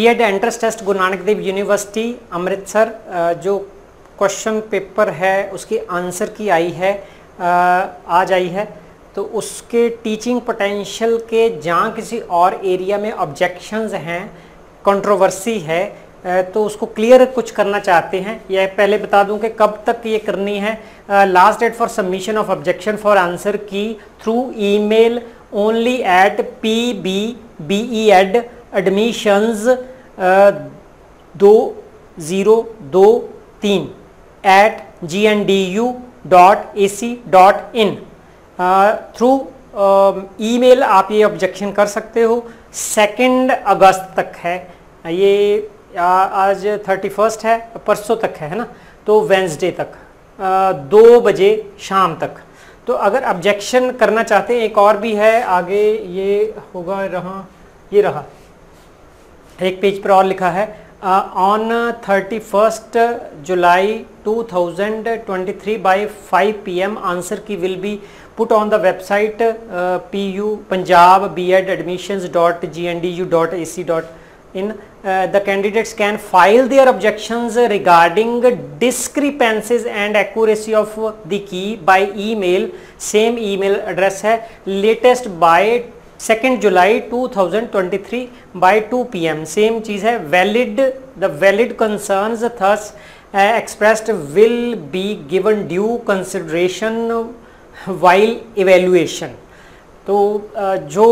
B Ed entrance test Guru Nanak Dev university Amritsar जो question paper है, उसके आंसर की आई है आज आई है तो उसके टीचिंग पोटेंशियल के जहाँ किसी और एरिया में ऑब्जेक्शंस हैं कंट्रोवर्सी है तो उसको क्लियर कुछ करना चाहते हैं। यह पहले बता दूँ कि कब तक ये करनी है। Last date for submission of objection for answer key through email only at P B B E Ed admissions दो ज़ीरो दो तीन at G N D U dot A C dot in through email आप ये objection कर सकते हो। Second अगस्त तक है। ये आज थर्टी फ़र्स्ट है परसों तक है ना? तो वेंसडे तक। आ, दो बजे शाम तक। तो अगर ऑब्जेक्शन करना चाहते हैं एक और भी है आगे ये होगा रहा ये रहा। हर एक पेज पर और लिखा है। On thirty first July two thousand twenty three by five P M answer key will be put on the website P U Punjab B Ed admission dot G and D U dot A C dot in the candidates can file their objection regarding discrepancies and accuracy of the key by email same email address है। Latest by second July 2023 thousand twenty three by two P M same चीज़ है valid the valid concern thus expressed will be given due consideration while evaluation तो जो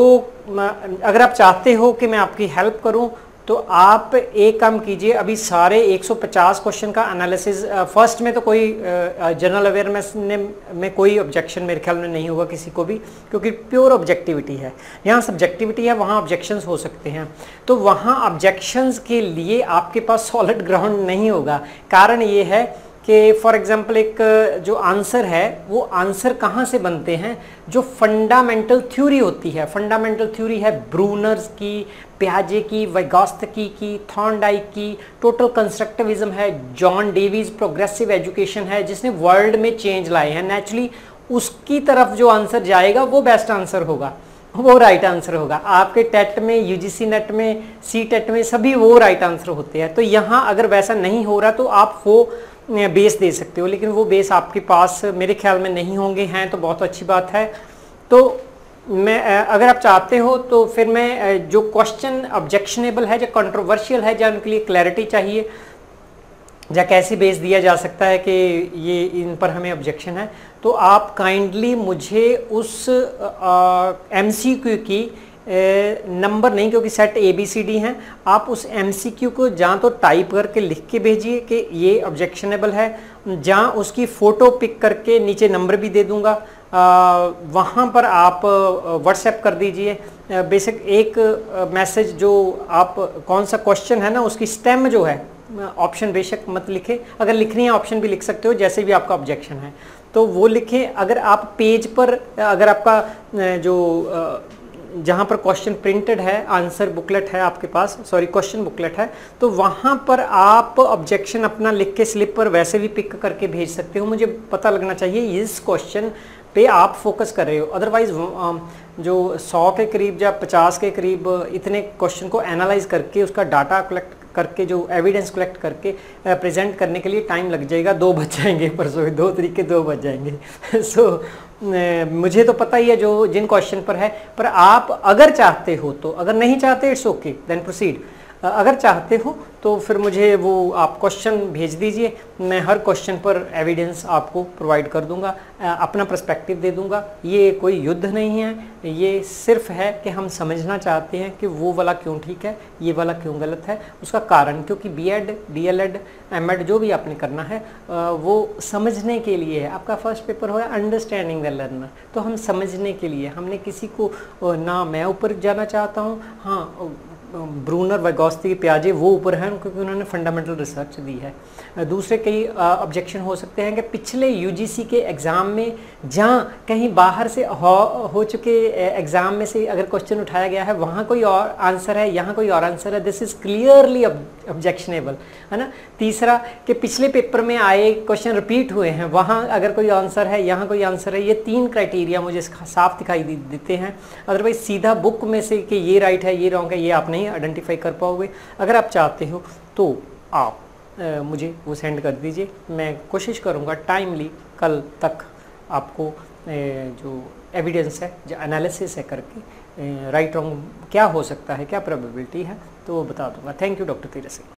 अगर आप चाहते हो कि मैं आपकी हेल्प करूँ तो आप एक काम कीजिए, अभी सारे 150 क्वेश्चन का एनालिसिस फ़र्स्ट में तो कोई जनरल अवेयरनेस ने, में कोई ऑब्जेक्शन मेरे ख्याल में नहीं होगा किसी को भी, क्योंकि प्योर ऑब्जेक्टिविटी है। यहाँ सब्जेक्टिविटी है, वहाँ ऑब्जेक्शंस हो सकते हैं। तो वहाँ ऑब्जेक्शंस के लिए आपके पास सॉलिड ग्राउंड नहीं होगा। कारण ये है कि फॉर एग्जांपल एक, जो आंसर है, वो आंसर कहाँ से बनते हैं? जो फंडामेंटल थ्योरी होती है। फंडामेंटल थ्योरी है ब्रूनर्स की प्याजे की वैगोस्तकी की थॉन्डाइक की। टोटल कंस्ट्रक्टिविज्म है जॉन डेवीज प्रोग्रेसिव एजुकेशन है, जिसने वर्ल्ड में चेंज लाए हैं। नेचुरली उसकी तरफ़ जो आंसर जाएगा, वो बेस्ट आंसर होगा। वो राइट आंसर होगा। आपके टेट में यूजीसी नेट में सी टेट में, सभी वो राइट आंसर होते हैं। तो यहाँ अगर वैसा नहीं हो रहा तो आप वो बेस दे सकते हो, लेकिन वो बेस आपके पास मेरे ख्याल में नहीं होंगे, हैं तो बहुत अच्छी बात है। तो मैं अगर आप चाहते हो तो फिर मैं जो क्वेश्चन ऑब्जेक्शनेबल है, जो कंट्रोवर्शियल है या उनके लिए क्लैरिटी चाहिए, या कैसे बेस दिया जा सकता है कि ये, इन पर हमें ऑब्जेक्शन है तो आप काइंडली मुझे उस एमसीक्यू की नंबर नहीं, क्योंकि set A B C D हैं। आप उस एम सी क्यू को जहाँ तो टाइप करके लिख के भेजिए कि ये ऑब्जेक्शनेबल है। जहाँ उसकी फ़ोटो पिक करके नीचे नंबर भी दे दूँगा। वहाँ पर आप व्हाट्सएप कर दीजिए। बेसिक एक मैसेज जो आप, कौन सा क्वेश्चन है ना, उसकी स्टेम जो है ऑप्शन बेशक मत लिखे। अगर लिखनी है ऑप्शन भी लिख सकते हो, जैसे भी आपका ऑब्जेक्शन है। तो वो लिखें। अगर आप पेज पर, अगर आपका जो जहाँ पर क्वेश्चन प्रिंटेड है आंसर बुकलेट है आपके पास सॉरी क्वेश्चन बुकलेट है तो वहाँ पर आप ऑब्जेक्शन अपना लिख के स्लिप पर वैसे भी पिक करके भेज सकते हो। मुझे पता लगना चाहिए इस क्वेश्चन पे आप फोकस कर रहे हो। अदरवाइज़ जो 100 के करीब या 50 के करीब इतने क्वेश्चन को एनालाइज करके उसका डाटा कलेक्ट करके जो एविडेंस कलेक्ट करके प्रेजेंट करने के लिए टाइम लग जाएगा। दो बज जाएँगे परसों दो तरीके दो बज जाएँगे। सो so, मुझे तो पता ही है जो जिन क्वेश्चन पर है, पर आप अगर चाहते हो तो अगर नहीं चाहते इट्स ओके देन प्रोसीड अगर चाहते हो तो फिर मुझे वो आप क्वेश्चन भेज दीजिए। मैं हर क्वेश्चन पर एविडेंस आपको प्रोवाइड कर दूँगा अपना पर्सपेक्टिव दे दूँगा। ये कोई युद्ध नहीं है। ये सिर्फ़ है कि हम समझना चाहते हैं कि वो वाला क्यों ठीक है, ये वाला क्यों गलत है। उसका कारण, क्योंकि B Ed D L Ed M Ed जो भी आपने करना है वो समझने के लिए है। आपका फ़र्स्ट पेपर हो अंडरस्टैंडिंग द लर्नर तो हम समझने के लिए, हमने किसी को ना मैं ऊपर जाना चाहता हूँ हाँ ब्रूनर वैगोस्ती प्याजे वो ऊपर हैं क्योंकि उन्होंने फंडामेंटल रिसर्च दी है। दूसरे कई ऑब्जेक्शन हो सकते हैं कि पिछले यूजीसी के एग्ज़ाम में जहाँ कहीं बाहर से हो, हो चुके एग्ज़ाम में से अगर क्वेश्चन उठाया गया है वहाँ कोई और आंसर है यहाँ कोई और आंसर है दिस इज़ क्लियरली ऑब्जेक्शनेबल है ना? तीसरा कि पिछले पेपर में आए क्वेश्चन रिपीट हुए हैं वहाँ अगर कोई आंसर है यहाँ कोई आंसर है ये तीन क्राइटेरिया मुझे साफ़ दिखाई देते हैं। अदरवाइज़ सीधा बुक में से कि ये राइट है ये रॉन्ग है ये आपने नहीं आइडेंटिफाई कर पाओगे। अगर आप चाहते हो तो आप आ, मुझे वो सेंड कर दीजिए। मैं कोशिश करूँगा टाइमली कल तक आपको ए, जो एविडेंस है जो एनालिसिस है करके राइट रॉन्ग क्या हो सकता है क्या प्रोबेबिलिटी है तो वो बता दूँगा। Thank you doctor Singh